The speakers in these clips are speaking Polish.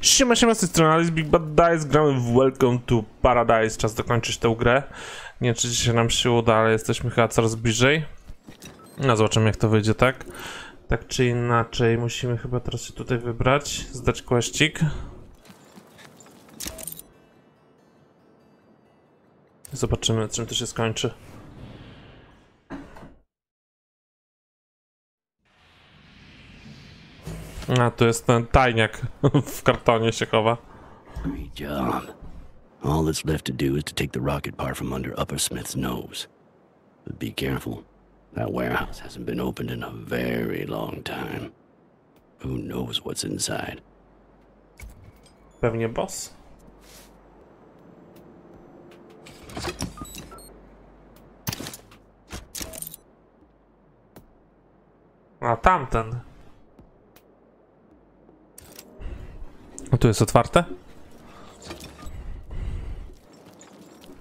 Siema, siema, z tej strony Alice Big Bad Dice, gramy w Welcome to Paradise, czas dokończyć tę grę. Nie wiem, czy dzisiaj nam się uda, ale jesteśmy chyba coraz bliżej. No, zobaczymy jak to wyjdzie, tak? Tak czy inaczej, musimy chyba teraz się tutaj wybrać, zdać questik. Zobaczymy, czym to się skończy. A, tu jest ten tajniak w kartonie się chowa. Great job. All that's left to do is to take the rocket part from under Upper Smith's nose. But be careful. That warehouse hasn't been opened in a very long time. Who knows what's inside? Pewnie boss. A tamten. A tu jest otwarte?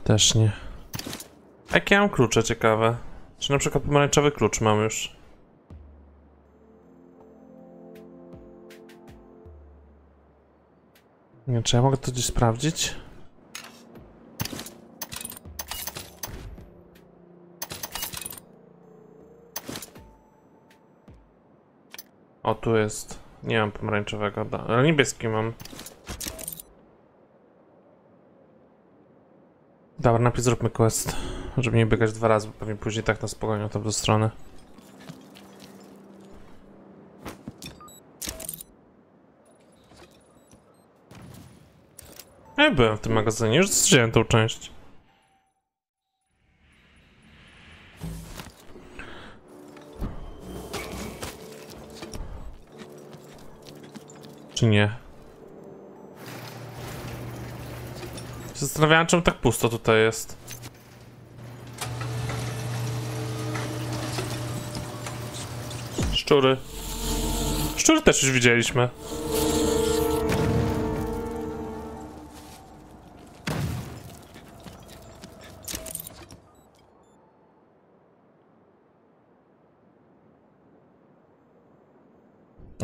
Też nie. Jakie ja mam klucze ciekawe? Czy na przykład pomarańczowy klucz mam już? Nie czy ja mogę to gdzieś sprawdzić? O, tu jest. Nie mam pomarańczowego, ale niebieski mam. Dobra, najpierw zróbmy quest, żeby nie biegać dwa razy, bo pewnie później tak nas pogonią tam do strony. Ja byłem w tym magazynie, już wziąłem tą część. Czy nie? Zastanawiałem, czemu tak pusto tutaj jest. Szczury. Szczury też już widzieliśmy.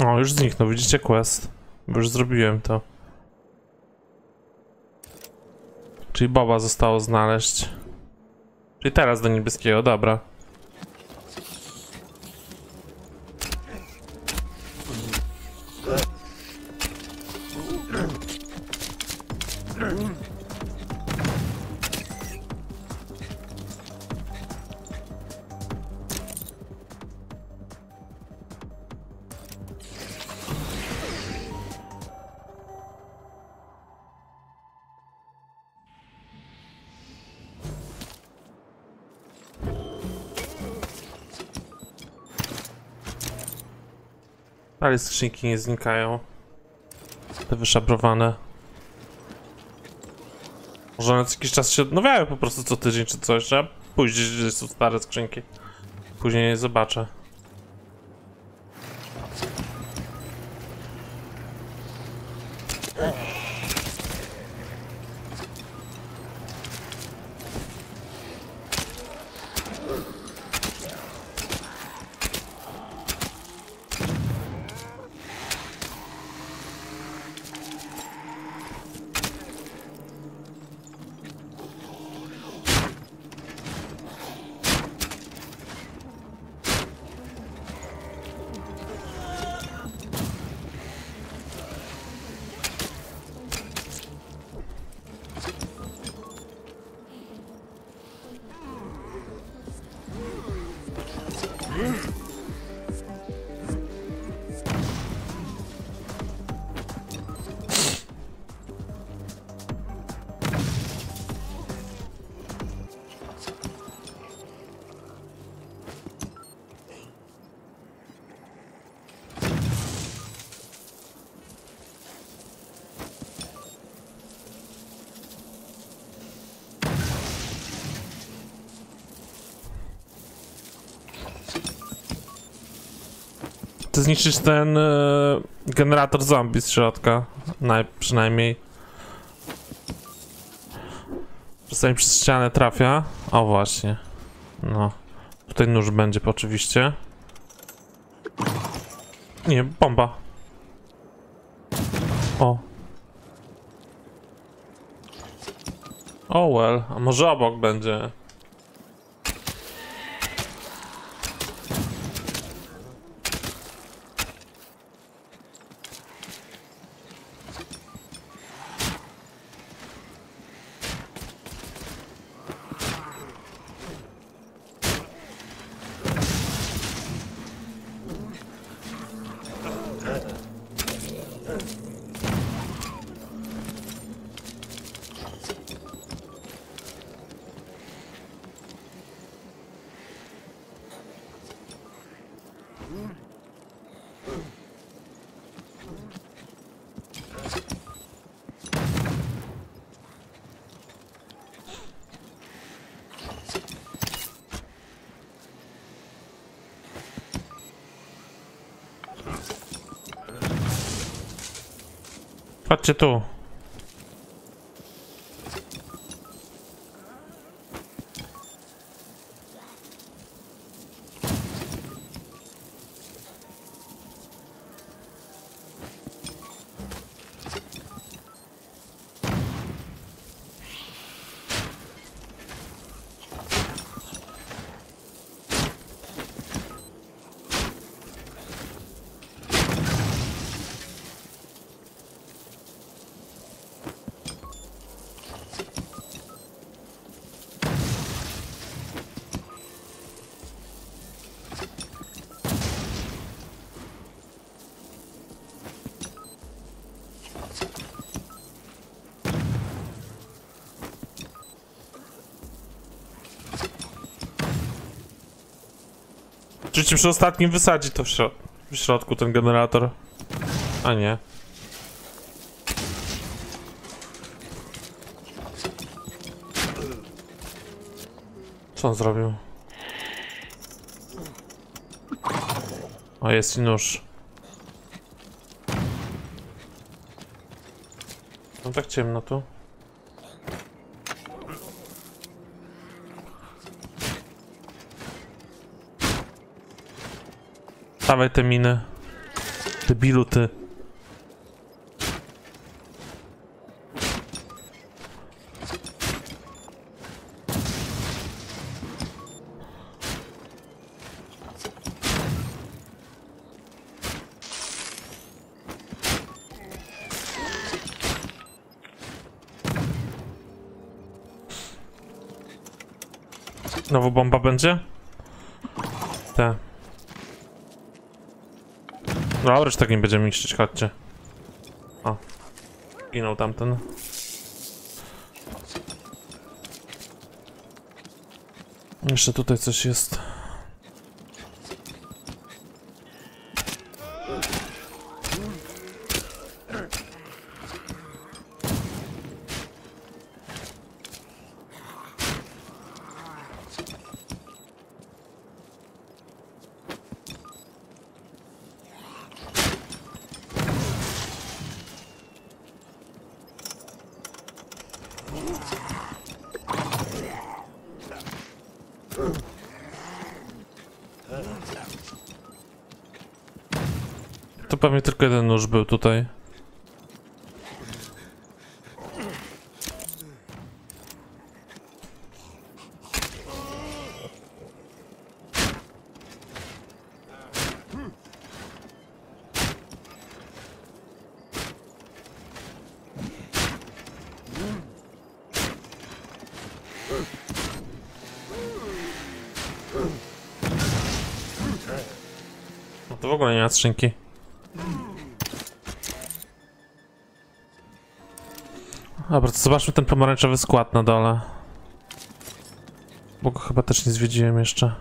O, już zniknął, widzicie quest? Bo już zrobiłem to. Czyli Boba zostało znaleźć. Czyli teraz do niebieskiego, dobra. Ale skrzynki nie znikają. Te wyszabrowane. Może one co jakiś czas się odnawiają po prostu co tydzień czy coś. Trzeba pójść gdzieś, gdzie są stare skrzynki. Później je zobaczę. zniszczyć ten e, generator zombie z środka. Naj, przynajmniej. Czasami przez ścianę trafia. O właśnie. No. Tutaj nóż będzie oczywiście. Nie, bomba. O. O oh well, a może obok będzie. Patrzcie tu. Oczywiście przy ostatnim wysadzi to w, w środku ten generator. A nie. Co on zrobił? O, jest i nóż. No tak ciemno tu. Dawaj te miny. Debilu ty. Znowu bomba będzie? Tak. Dobra, już tak nie będziemy niszczyć, chodźcie. O. Ginął tamten. Jeszcze tutaj coś jest. Pewnie tylko jeden nóż był tutaj. No to w ogóle nie ma. Dobra, to zobaczmy ten pomarańczowy skład na dole. Bo go chyba też nie zwiedziłem jeszcze.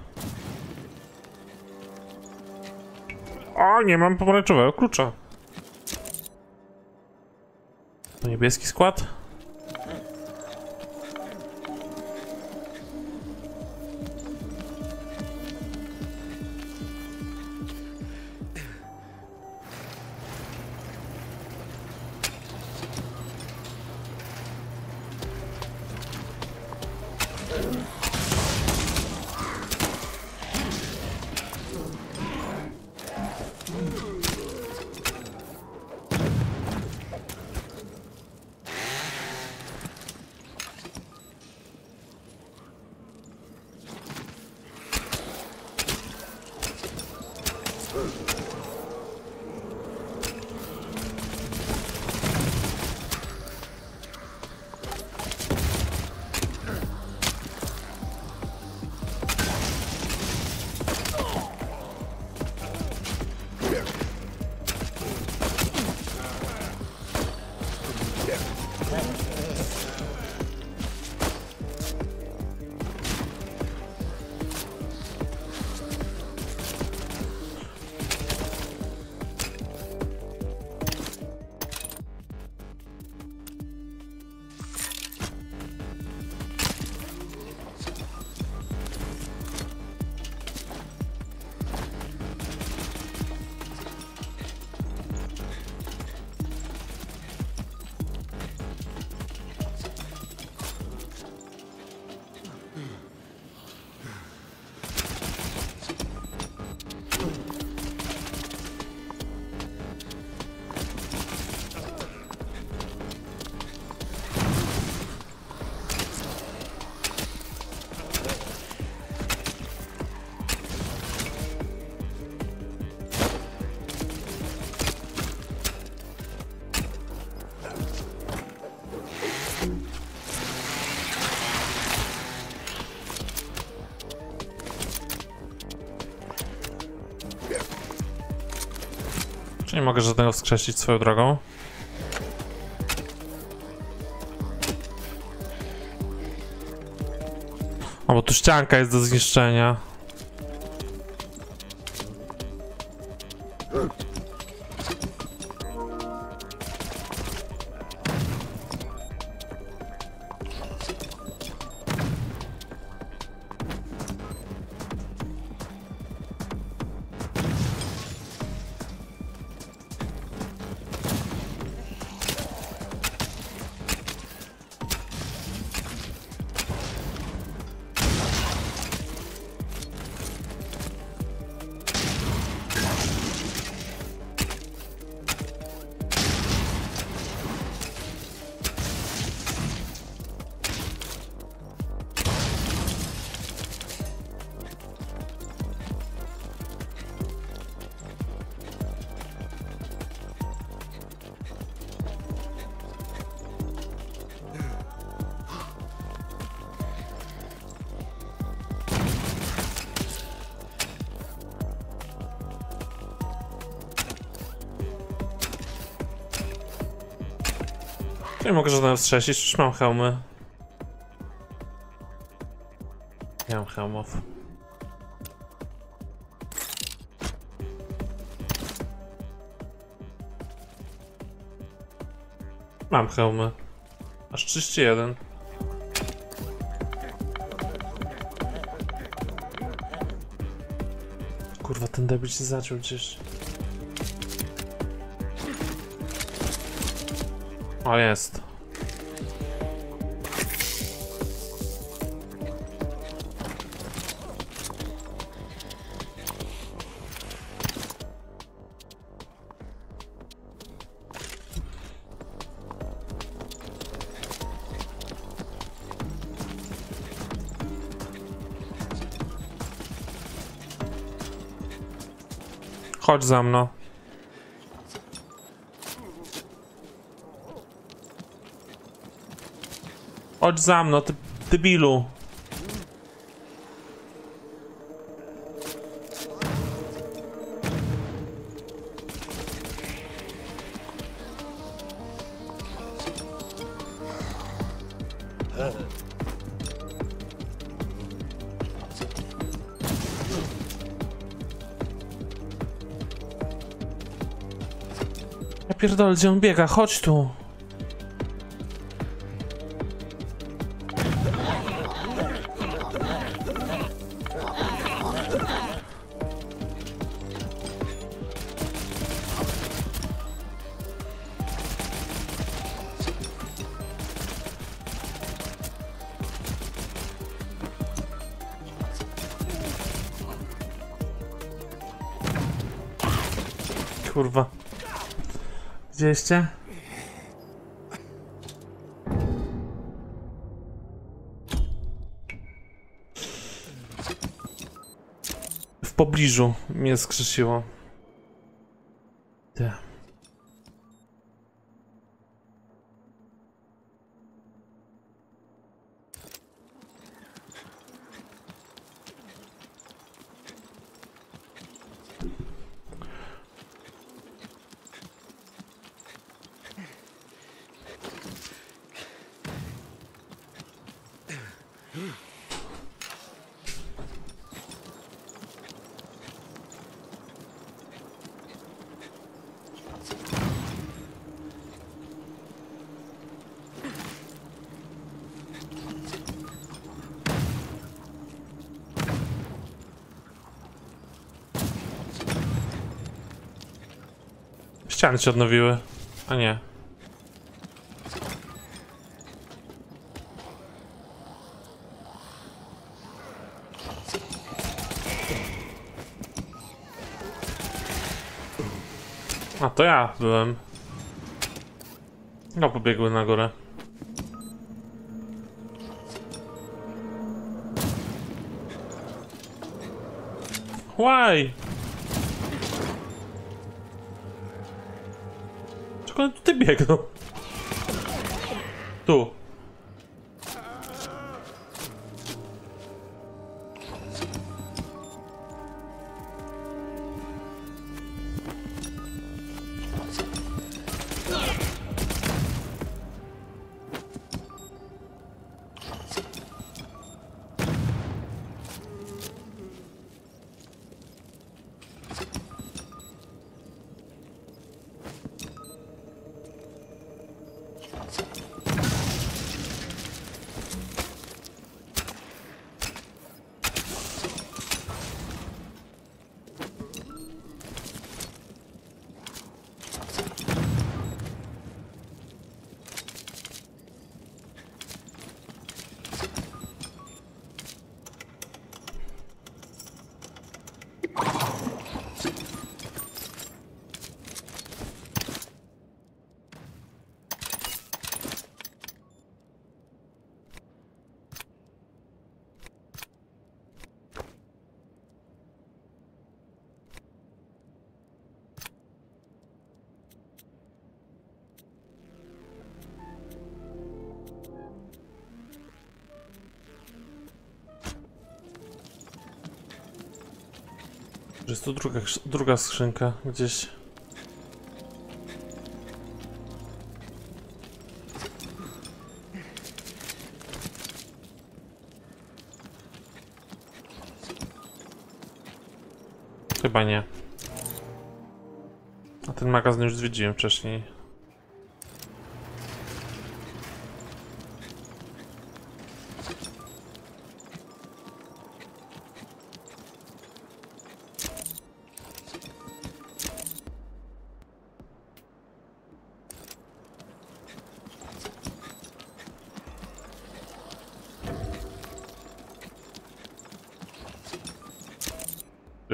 O, nie mam pomarańczowego klucza. To niebieski skład? Czy nie mogę żadnego wskrzesić swoją drogą? O, bo tu ścianka jest do zniszczenia. Wstrzesić, już mam hełmy. Nie mam hełmów. Mam hełmy. Aż 31. Kurwa, ten debil się zaciął gdzieś. O, jest. Chodź za mną. Chodź za mną, ty debilu. Ja pierdolę, gdzie on biega? Chodź tu. 200? W pobliżu mnie skrzesiło. Tak. Się odnowiły. A nie. A to ja byłem. No, pobiegły na górę. Why? Tutaj biegną? Jest tu druga, druga skrzynka gdzieś. Chyba nie. A ten magazyn już zwiedziłem wcześniej.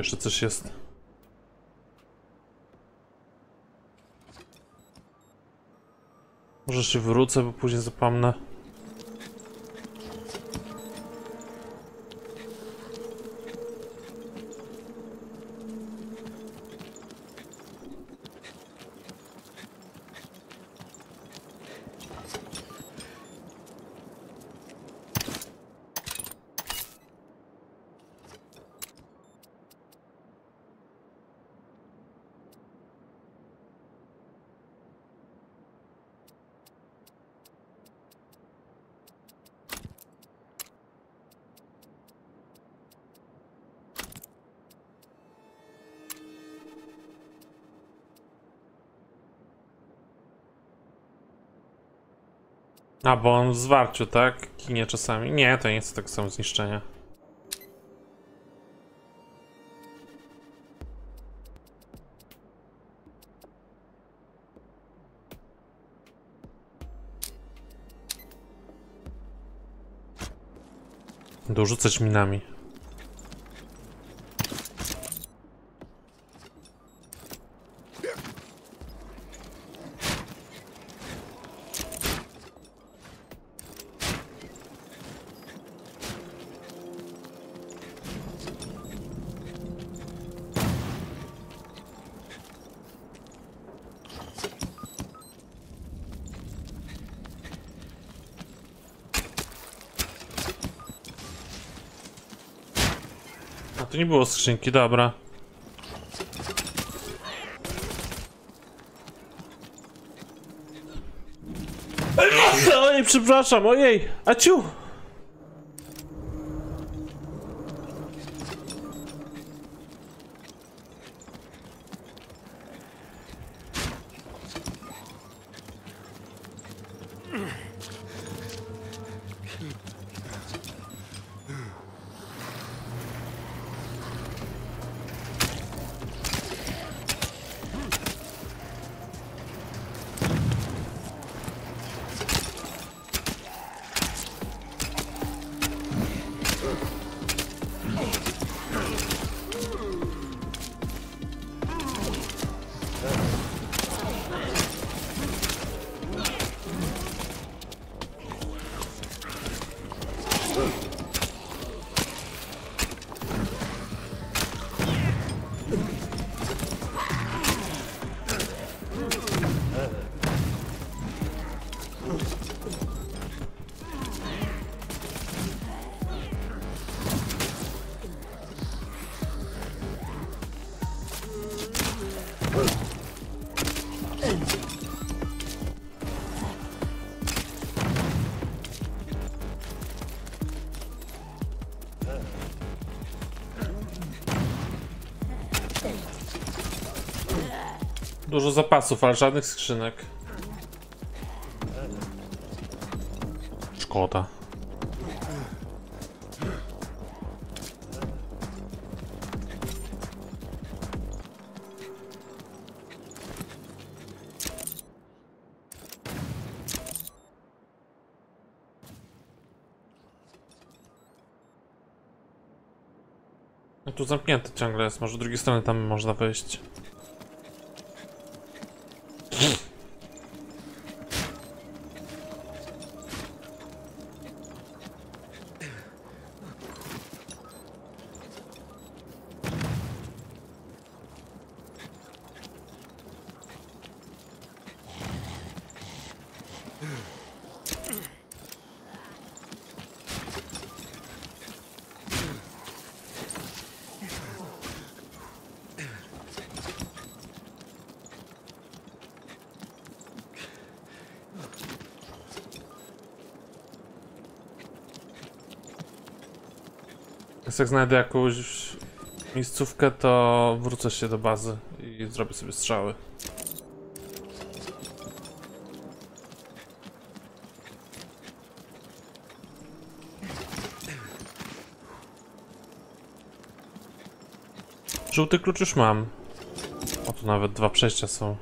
Jeszcze coś jest. Może się wrócę, bo później zapomnę. A, bo on w zwarciu, tak? Kinie czasami. Nie, to nie jest tak samo zniszczenia. Dorzucać minami. Tu nie było skrzynki, dobra. Ojej, przepraszam, ojej! Aciu! Dużo zapasów, ale żadnych skrzynek. Szkoda. No tu zamknięte ciągle jest, może z drugiej strony tam można wejść. Jak znajdę jakąś miejscówkę, to wrócę się do bazy i zrobię sobie strzały. Żółty klucz już mam. O, tu nawet dwa przejścia są.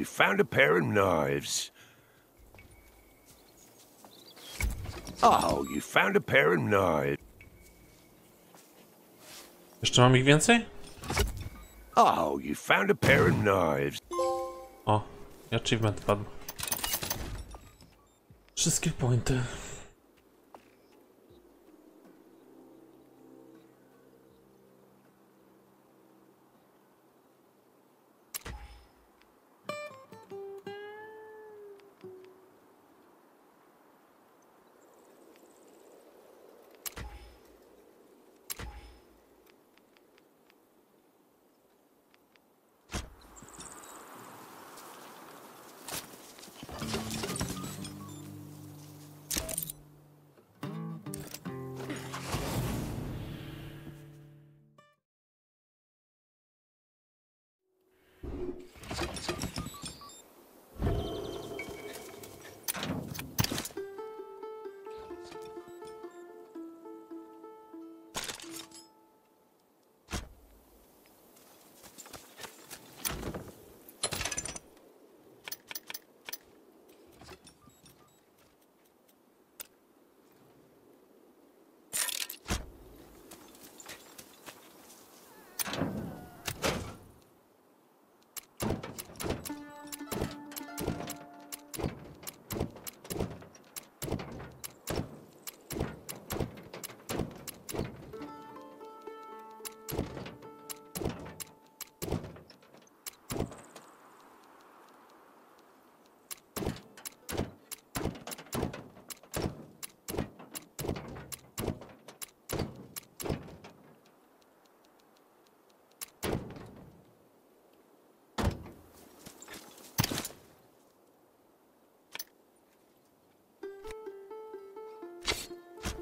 You found a pair of knives. Oh, you found a pair of knives. Jeszcze mam ich więcej? Oh, you found a pair of knives. O, i achievement padł. Wszystkie pointy.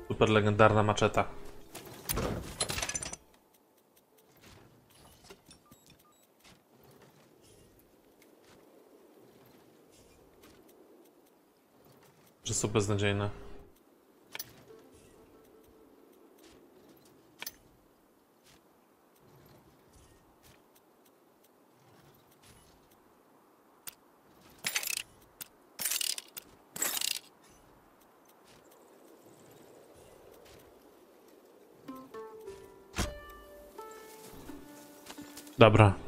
Super legendarna maczeta. Że są beznadziejne. Dobra.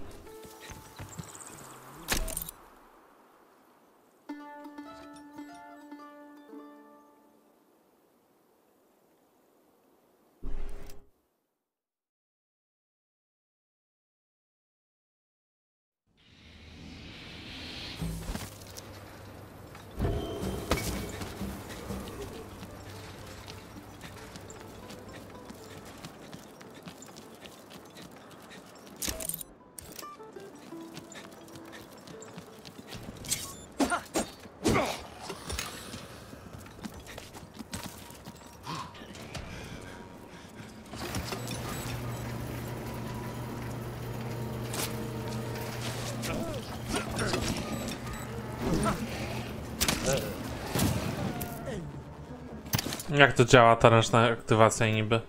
Jak to działa ta ręczna aktywacja niby?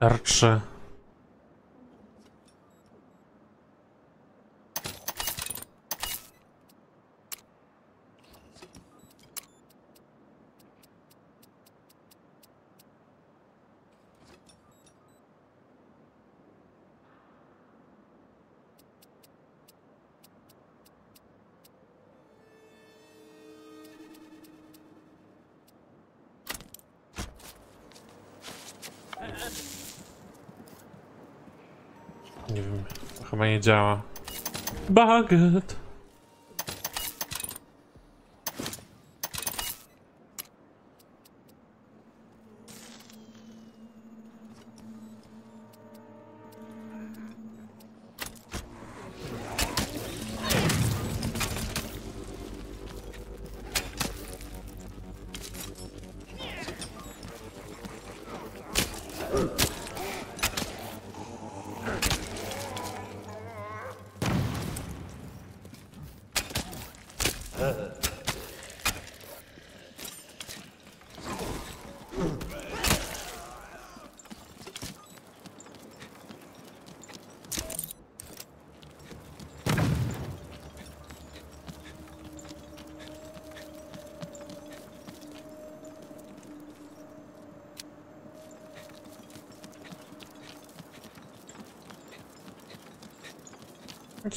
R3. Działa. Baget.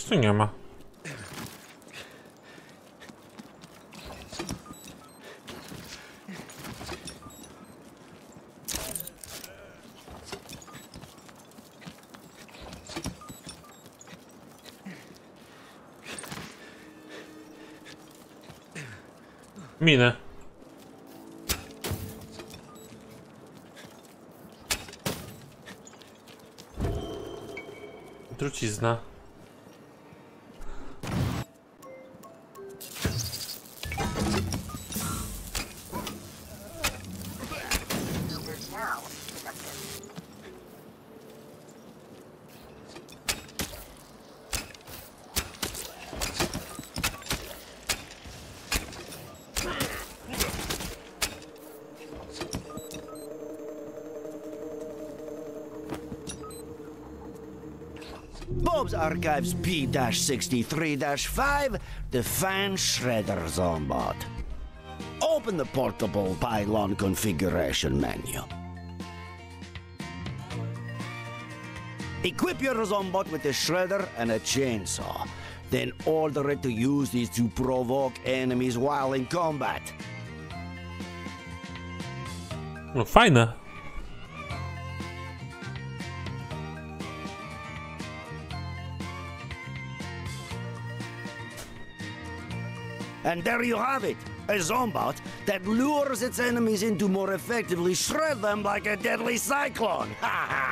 Tu nie ma. Minę. Trucizna. Archives P 63 5, the Fan Shredder Zombot. Open the portable pylon configuration menu. Equip your Zombot with a shredder and a chainsaw. Then order it to use these to provoke enemies while in combat. No. And there you have it. A Zombot that lures its enemies in to more effectively shred them like a deadly cyclone. Ha ha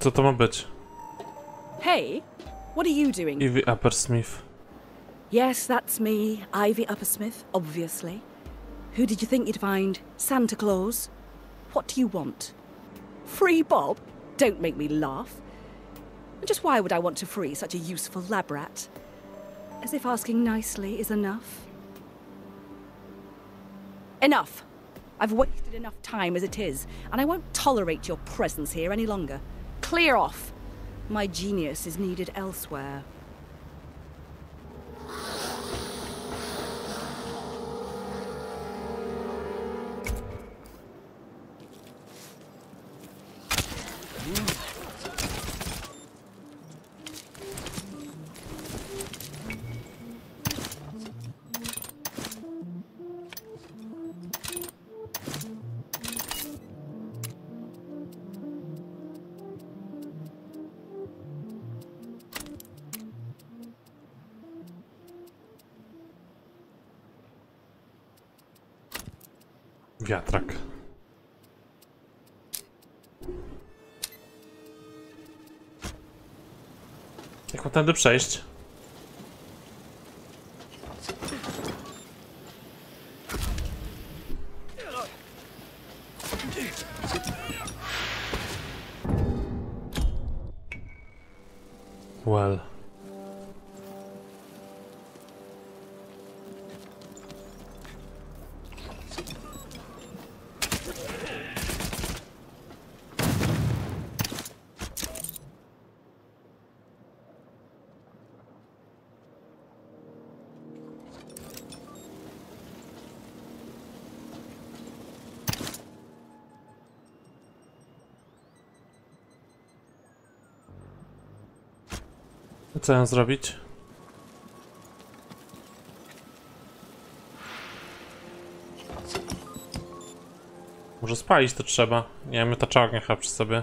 Co to ma być? Hey, what are you doing? Ivy Uppersmith. Yes, that's me, Ivy Uppersmith, obviously. Who did you think you'd find? Santa Claus? What do you want? Free Bob? Don't make me laugh. And just why would I want to free such a useful lab rat? As if asking nicely is enough. Enough! I've wasted enough time as it is, and I won't tolerate your presence here any longer. Clear off! My genius is needed elsewhere. Jak mam tędy przejść? Mam zrobić? Może spalić to trzeba. Nie mamy taczarnia chyba przy sobie.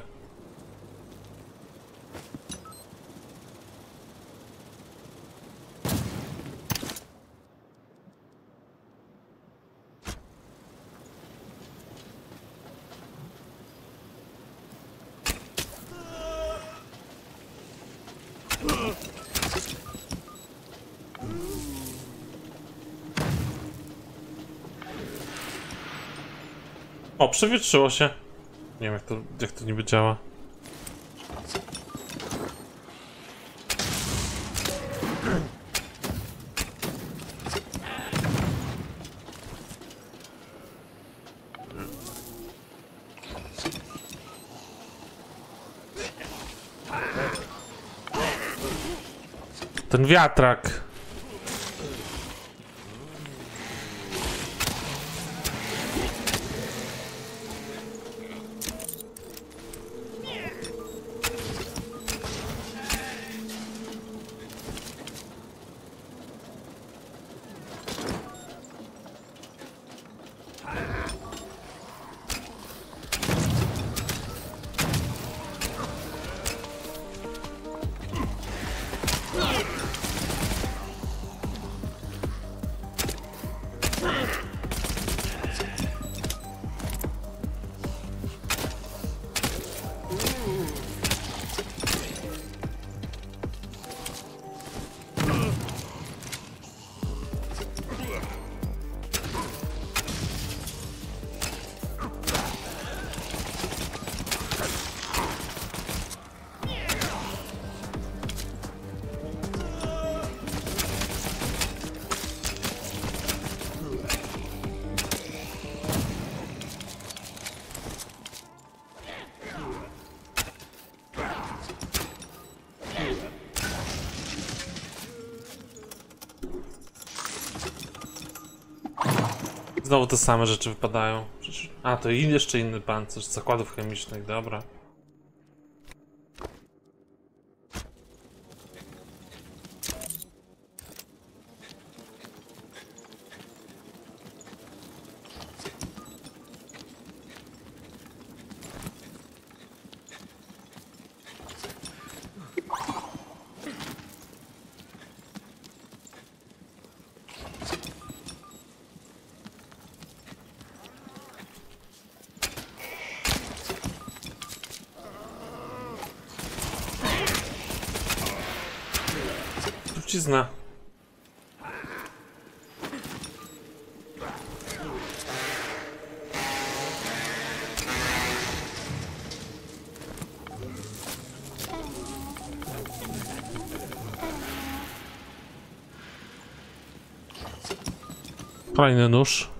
Przewietrzyło się. Nie wiem jak to, jak to niby działa. Ten wiatrak. Znowu te same rzeczy wypadają. Przecież... A, to i jeszcze inny pancerz zakładów chemicznych, dobra. Trucizna. Kolejny nóż.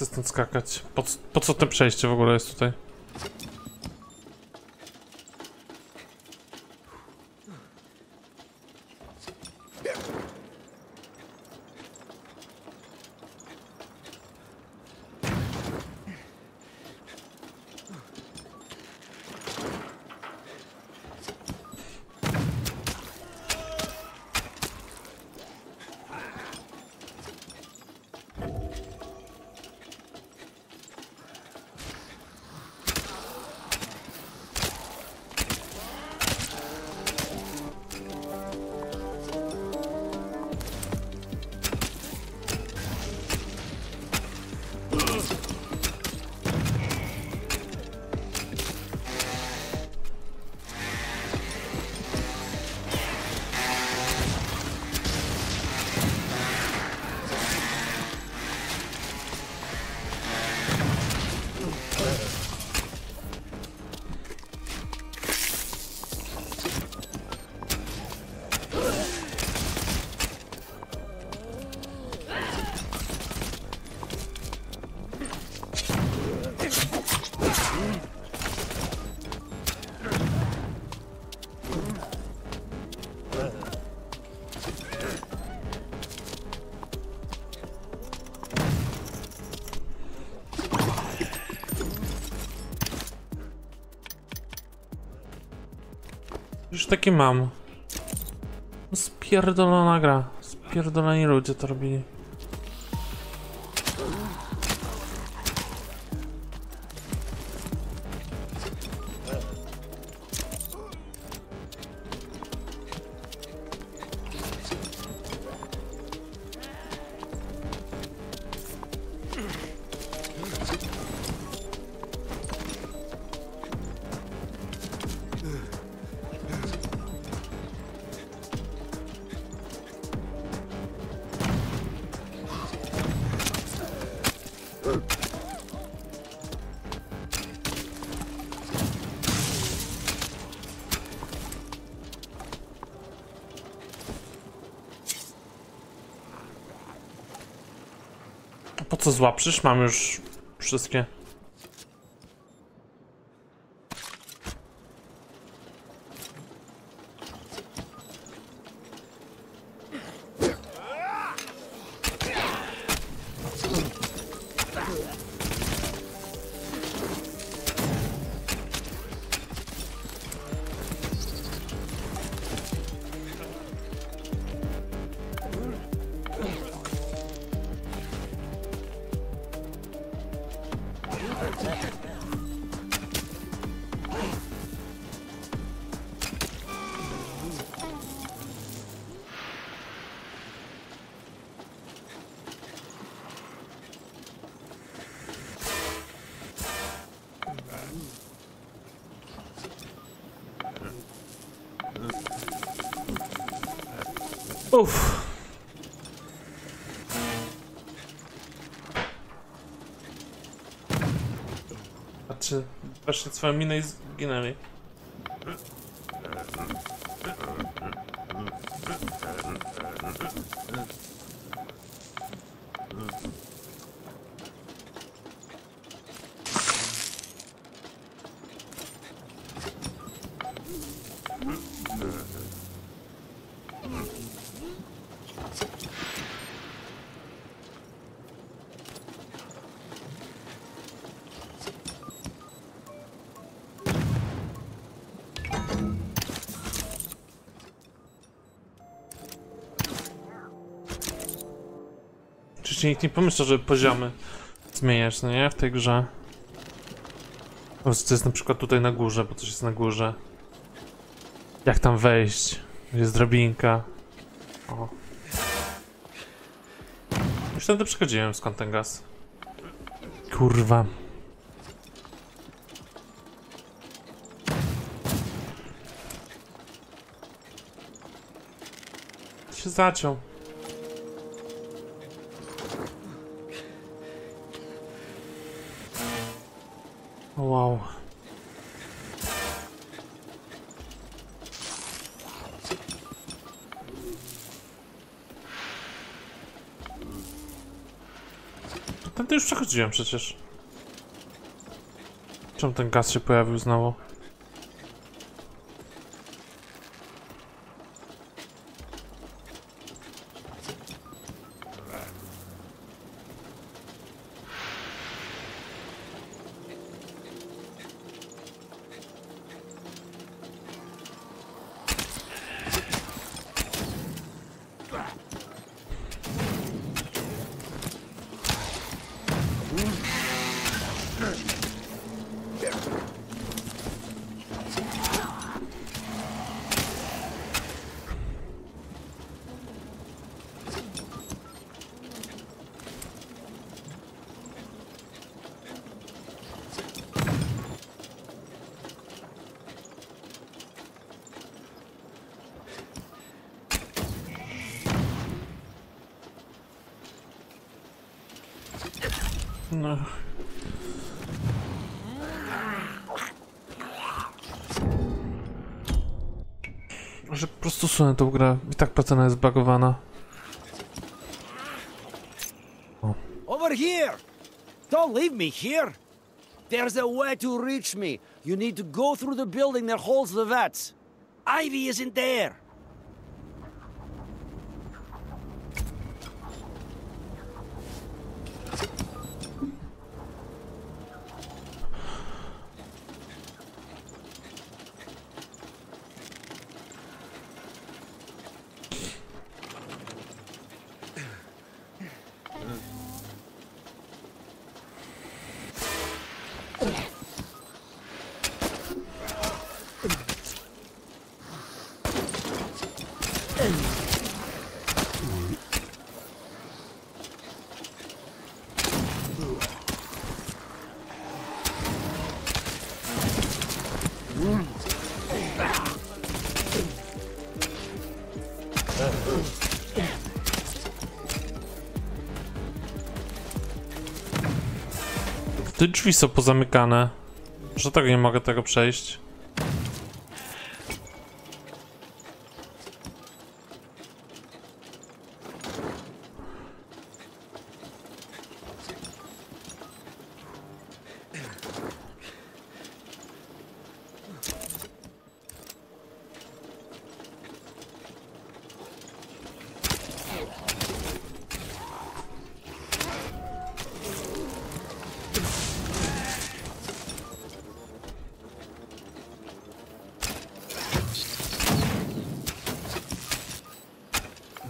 Chcę stąd skakać. Po, po co to przejście w ogóle jest tutaj? Takie mam. Spierdolona gra. Spierdoleni ludzie to robili. A Po co zła? Przecież mam już wszystkie. Uff. Znaczy, weszli swoją minę i zginęli. Oczywiście nikt nie pomyślał, żeby poziomy zmieniać, no nie? W tej grze. Prostu to jest na przykład tutaj na górze, bo coś jest na górze. Jak tam wejść? Jest drabinka. O. Już tędy przechodziłem, skąd ten gaz? Kurwa. się zaciął. Już przechodziłem przecież. Czemu ten gaz się pojawił znowu? Po prostu sunę tą grę. I tak jest zbagowana. Over here! Don't leave me here! There's a way to reach me. You need to go through the building that holds the vats. Ivy isn't there. Te drzwi są pozamykane. Że tak nie mogę tego przejść.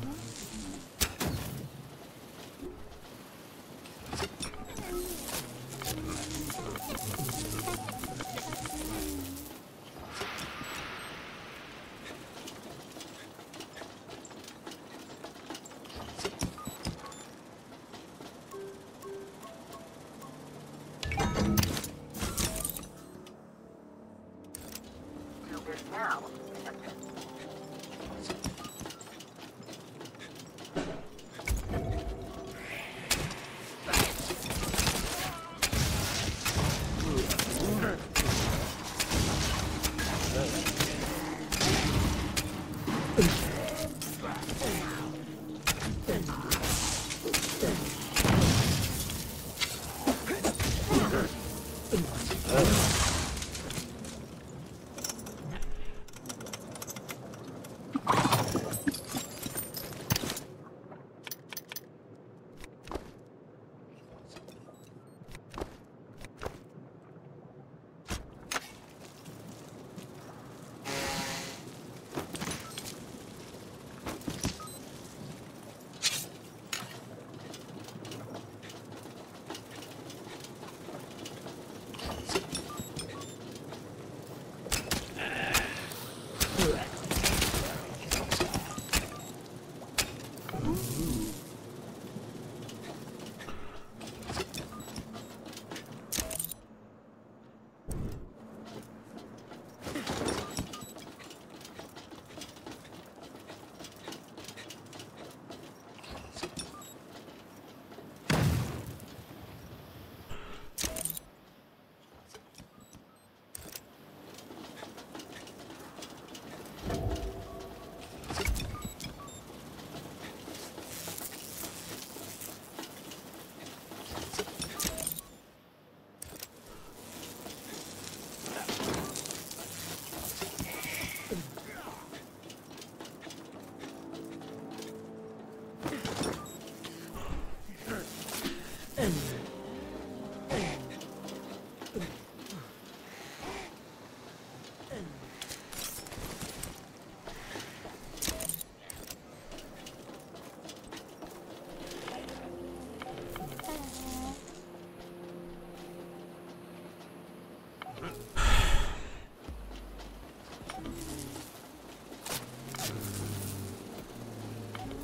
Uhum.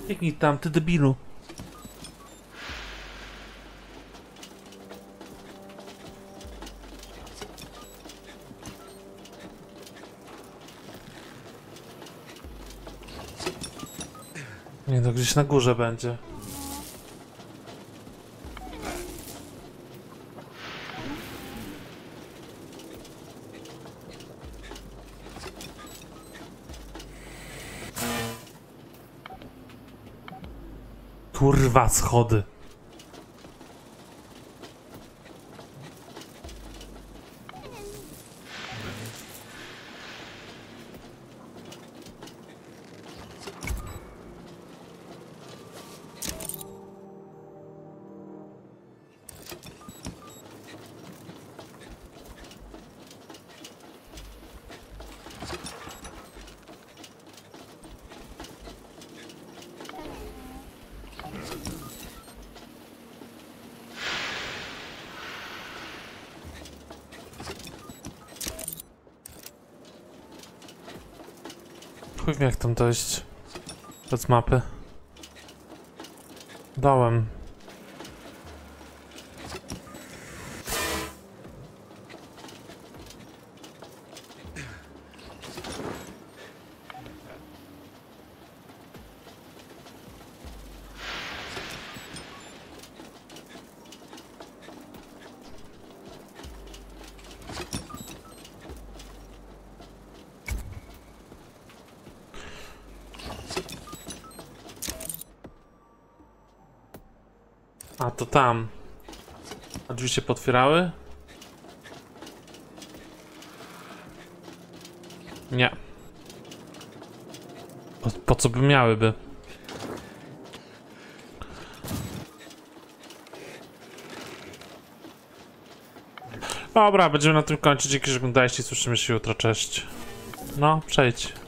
Biegnij tam, ty debilu. Nie no, gdzieś na górze będzie. Kurwa, schody. Chuj wie jak tam dojść. Bez mapy. Dałem. A to tam. A drzwi się potwierały? Nie. Po, po co by miałyby? Dobra, będziemy na tym kończyć. Dzięki, że oglądaliście. Słyszymy się jutro. Cześć. No, przejdź.